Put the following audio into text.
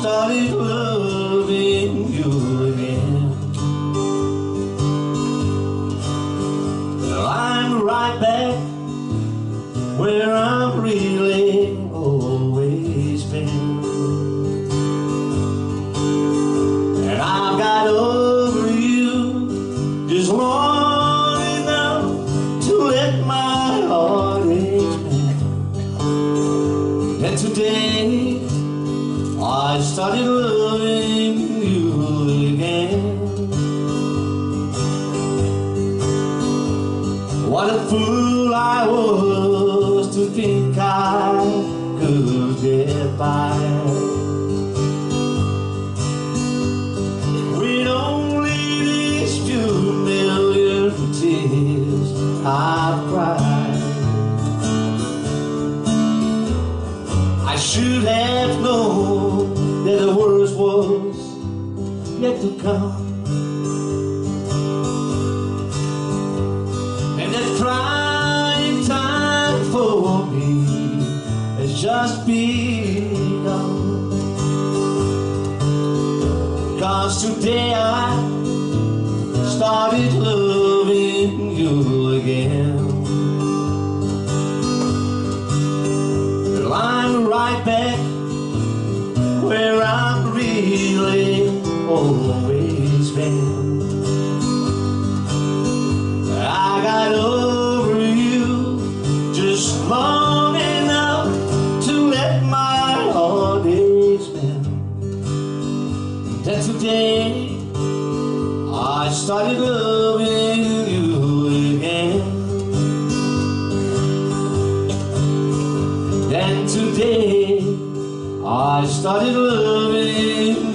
started loving you again. Well, I'm right back where I'm really always been. And I've got over you just long enough to let my heart expand. And today I started loving you again. What a fool I was to think I could get by. With only these few million tears I've cried. I should have known to come. And that crying time for me has just begun. Cause today I started loving you again. Well, I'm right back where I'm really always been. I got over you just long enough to let my heart expand. That today I started loving you again. Then today I started loving